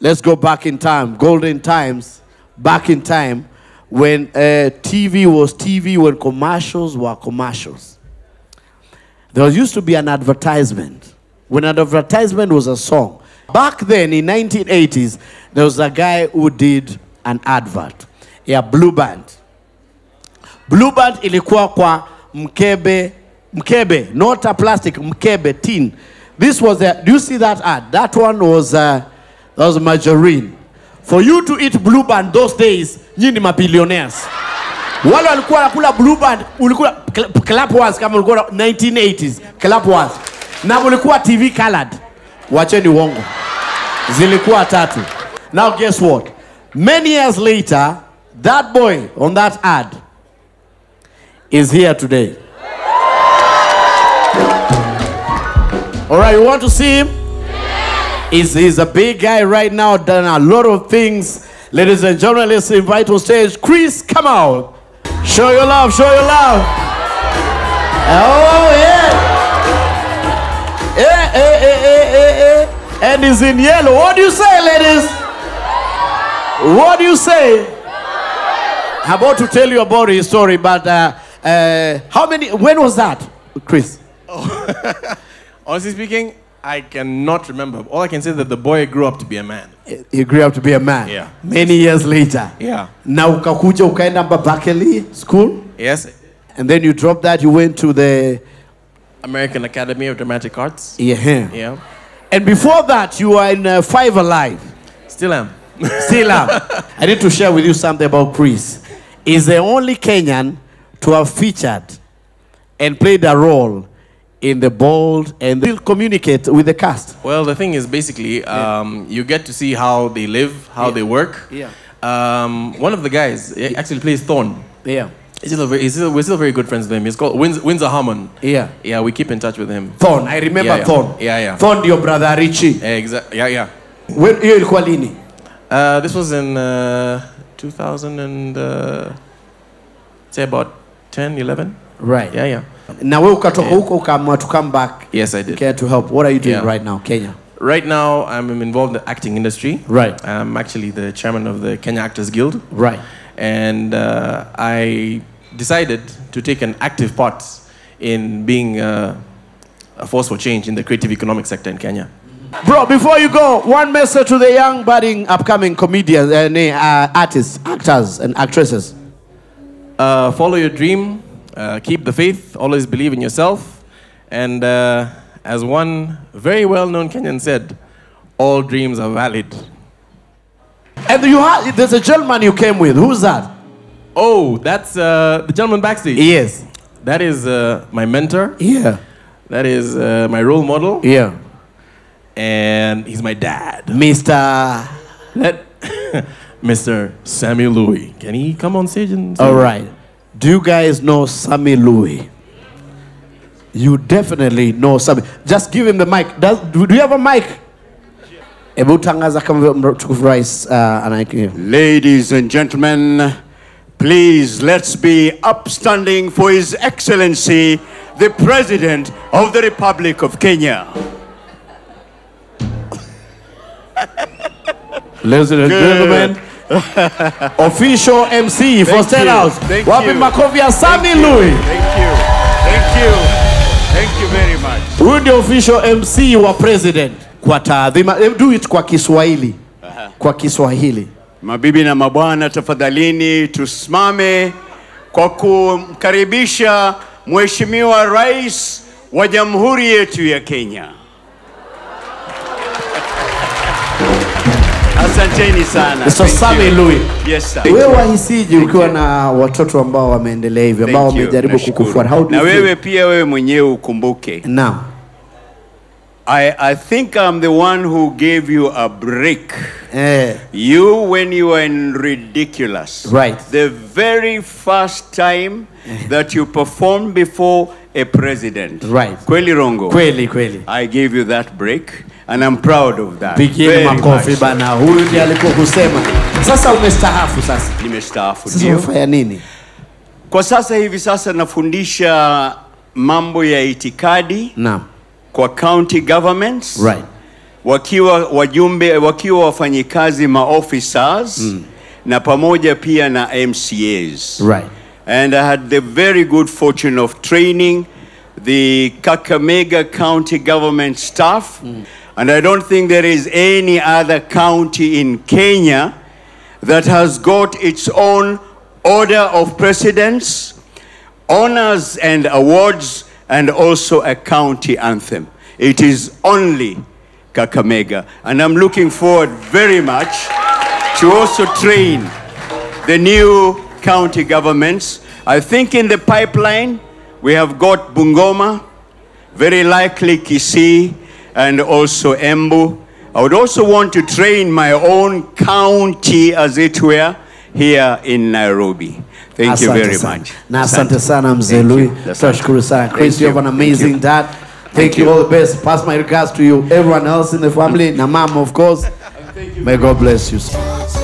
let's go back in time, golden times, back in time when uh, TV was TV, when commercials were commercials. There used to be an advertisement. When an advertisement was a song. Back then in 1980s, there was a guy who did an advert. Yeah, Blue Band. Blue Band ilikuwa kwa mkebe, mkebe, not a plastic, mkebe, tin. This was a, do you see that ad? That one was, uh, that was margarine. For you to eat Blue Band those days, nyinyi ni mabilionaires. Wale walikuwa wanakula Blue Band, ulikuwa clap once kama ulikuwa na- 1980s, clap once. Na ulikuwa TV colored. Wacheni uongo. Zilikuwa tatu. Now guess what? Many years later, that boy on that ad is here today. All right, you want to see him? He's, he's a big guy right now, done a lot of things. Ladies and gentlemen, let's invite on stage Chris, come out. Show your love, show your love. Oh, yeah. Eh, eh, eh, eh, eh, eh. And he's in yellow. What do you say, ladies? What do you say? I'm about to tell you about his story, but uh, uh, how many, when was that, Chris? Honestly speaking, I cannot remember. All I can say is that the boy grew up to be a man. He grew up to be a man. Yeah. Many years later. Yeah. Na ukakuja ukaenda Mbabakeli school Yes. and then you dropped that you went to the American Academy of Dramatic Arts. yeah. Yeah. And before that you were in uh, Five Alive. Still am. Still am. I need to share with you something about Chris. He's the only Kenyan to have featured and played a role in the bold and will communicate with the cast. Well, the thing is basically, um, you get to see how they live, how Yeah. they work. Yeah. Um, one of the guys eh, actually plays Thorne. Yeah. He's still very, he's still, we're still very good friends with him. He's called Wins, Winsor Harmon. Yeah. Yeah, we keep in touch with him. Thorne. I remember Yeah, yeah. Thorne. Yeah, yeah. Thorne your brother Richie. Exactly. Yeah, yeah. When hiyo ilikuwa lini? Uh, this was in uh, 2000 and uh, say about 10, 11. Right. Yeah, yeah. Na wewe ukatoka huko ukaamua to come back Yes, I did. care to help. What are you doing Yeah. right now, Kenya? Right now, I'm involved in the acting industry. Right. I'm actually the chairman of the Kenya Actors Guild. Right. And uh, I decided to take an active part in being uh, a force for change in the creative economic sector in Kenya. Bro, before you go, one message to the young budding upcoming comedians, uh, uh, artists, actors, and actresses. Uh, follow your dream, uh, keep the faith, always believe in yourself. And uh, as one very well known Kenyan said, all dreams are valid. And you had, there's a gentleman you came with. Who's that? Oh, that's uh, the gentleman backstage. Yes. That is uh, my mentor. Yeah. That is uh, my role model. Yeah. And he's my dad. Mr. Let Mr. Samuel Louis. Can he come on stage and All right. Do you guys know Sammy Louie? You definitely know Sammy. Just give him the mic. Does, do, do you have a mic? Hebu tangaza kama mtukufu rais uh. Ladies and gentlemen, please let's be upstanding for His Excellency, the President of the Republic of Kenya. Ladies and Good. gentlemen, official MC for Thank for Stand House. Thank Wapi you. makofi ya Sami Thank you. Thank you. Thank you. Thank you very much. Huyu ndio official MC wa president kwa taadhima. Do it kwa Kiswahili. Kwa Kiswahili. Mabibi na mabwana, tafadhalini tusimame kwa kumkaribisha Mheshimiwa Rais wa Jamhuri yetu ya Kenya. Asanteni sana. Mr. Sami. Louis. Yes, sir. Wewe wahisiji ukiwa na watoto ambao wameendelea hivyo ambao wamejaribu kukufuata. How do Na you wewe pia wewe mwenyewe ukumbuke. Naam. I, I think I'm the one who gave you a break. Eh, You, when you were in Ridiculous. Right. The very first time that you performed before a president. Right. Kweli Rongo. kweli kweli. I gave you that break and I'm proud of that. Pigeni makofi bana. Huyu ndiye alikuwa kusema. Sasa umestaafu sasa. Nimestaafu ndio. Sasa unafanya nini? Kwa sasa hivi sasa nafundisha mambo ya itikadi Naam. kwa county governments. Right. wakiwa wajumbe wakiwa wafanyikazi maofficers na pamoja pia na MCAs. Right. And I had the very good fortune of training the Kakamega County government staff. And I don't think there is any other county in Kenya that has got its own order of precedence, honors and awards, and also a county anthem. It is only Kakamega. And I'm looking forward very much to also train the new county governments. I think in the pipeline, we have got Bungoma, very likely Kisii, and also Embu. I would also want to train my own county, as it were, here in Nairobi. Thank asante you very sana. much. Na asante sana mzee Thank you. Louis. Tunashukuru sana. Chris, you. you have an amazing Thank dad. Thank, Thank you. you. all the best. Pass my regards to you, everyone else in the family, na mom of course. May God bless you.